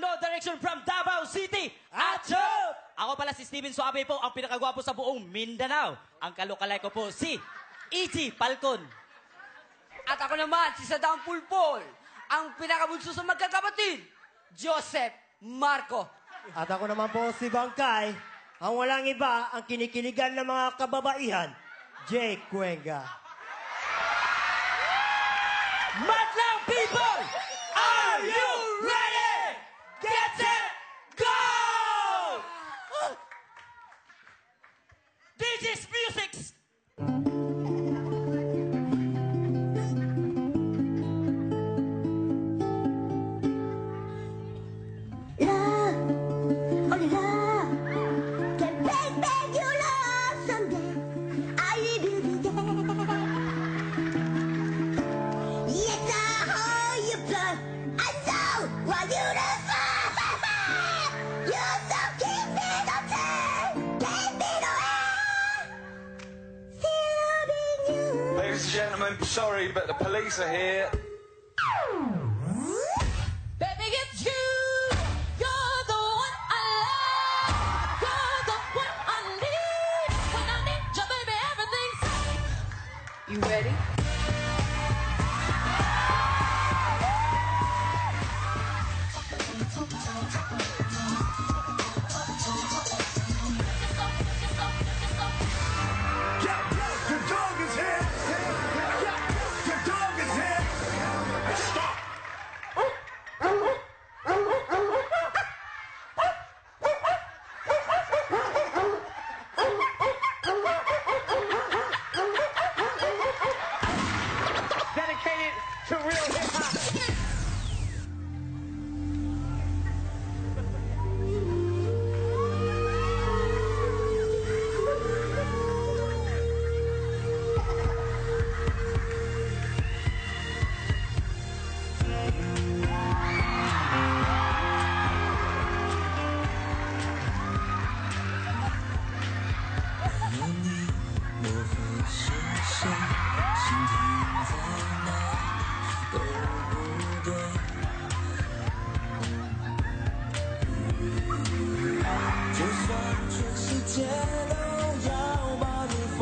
no direction from Davao City. Achoo! Ako pala si Steven Suabe po, ang pinakagwapo sa buong Mindanao. Ang kalukalay ko po si E.T. Falcon. At ako naman, si Sadang Pulpol, ang pinakabunso sa magkakapatid, Joseph Marco. At ako naman po si Bangkay, ang walang iba, ang kinikiligan ng mga kababaihan, Jake Cuenga. Madlang people! DJ's music. Gentlemen, sorry, but the police are here. Baby, it's you. You're the one I love. You're the one I need. When I need you. You ready? 我会是谁心停在哪都不对就算全世界都要把你否